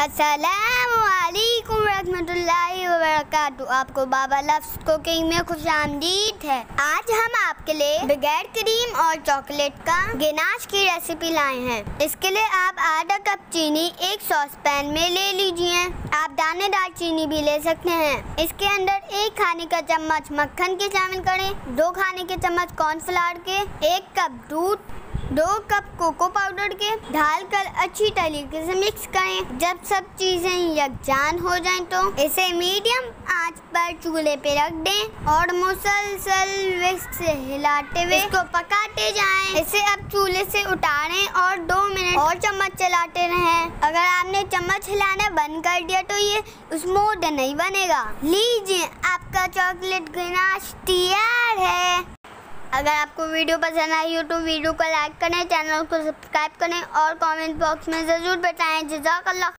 असलकुम रहमतुल्लाहि व बरकातहू आपको बाबा लफ्स कुकिंग में खुश आमदीद है। आज हम आपके लिए बगैर क्रीम और चॉकलेट का गिनाश की रेसिपी लाए हैं। इसके लिए आप आधा कप चीनी, एक सॉस पैन में ले लीजिए। आप दानेदार चीनी भी ले सकते हैं। इसके अंदर एक खाने का चम्मच मक्खन के शामिल करें। दो खाने के चम्मच कॉर्नफ्लावर के। एक कप दूध। दो कप कोको पाउडर के डालकर अच्छी तरीके से मिक्स करें। जब सब चीज़ें यकजान हो जाएँ तो इसे मीडियम आँच पर चूल्हे पे रख दें और मुसलसल विस्क से हिलाते हुए इसको पकाते जाएँ। इसे अब चूल्हे से उतारें और दो मिनट और चम्मच चलाते रहें। अगर आपने चम्मच हिलाना बंद कर दिया तो ये स्मूथ नहीं बनेगा। लीजिए, आपका चॉकलेट गनाश तैयार है। अगर आपको वीडियो पसंद आई हो तो वीडियो को लाइक करें, चैनल को सब्सक्राइब करें और कमेंट बॉक्स में ज़रूर बताएँ। जजाकल्ला।